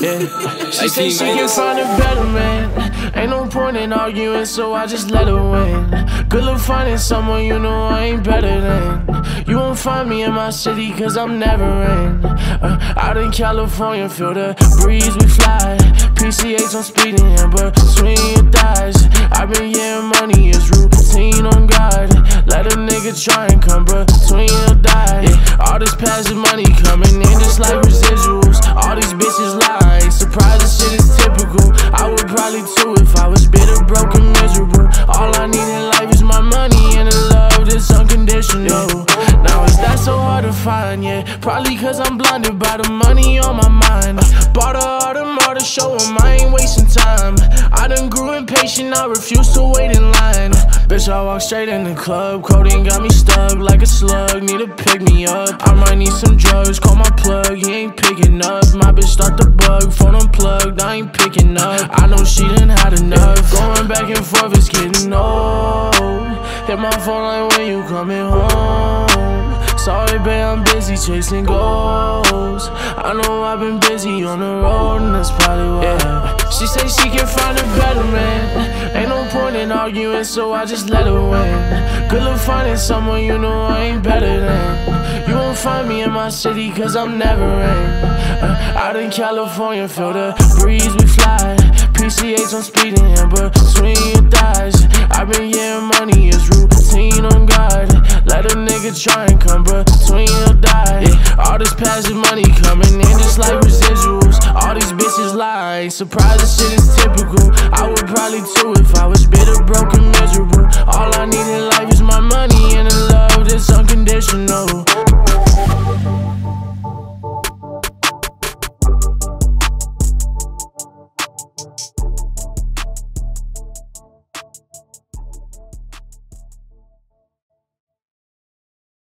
Yeah, she say she can find a better man. Ain't no point in arguing, so I just let her win. Good luck finding someone you know I ain't better than. You won't find me in my city, cause I'm never in. Uh, out in California, feel the breeze, we fly. PCH on speeding, but between your thighs. I've been getting money, it's routine on God. Let a nigga try and come between your die. All this passive money coming in just like residuals. If I was bitter, broken, miserable. All I need in life is my money and a love that's unconditional. Now is that so hard to find? Yeah, probably cause I'm blinded by the money on my mind. Bought a Audemars to show 'em I ain't wasting time. I done grew impatient, I refuse to wait in line. Bitch, I walk straight in the club. Codeine got me stuck like a slug. Need to pick me up. I might need some drugs. Call my plug, he ain't picking up. My bitch start the phone unplugged. I ain't picking up. I know she done had enough. Going back and forth is getting old. Hit my phone like when you coming home. Sorry, babe, I'm busy chasing goals. I know I've been busy on the road, and that's probably why. Yeah. She say arguing, so I just let her win. Good luck finding someone you know I ain't better than. You won't find me in my city, cause I'm never in. Uh, out in California, feel the breeze, we fly. PCH on speeding, but between your thighs. I've been getting money, it's routine on God. Let a nigga try and come but between your die. All this passive money coming in just like residuals. All these bitches lie, surprise this shit is typical. Probably too if I was bitter, broken, miserable. All I need in life is my money and a love that's unconditional.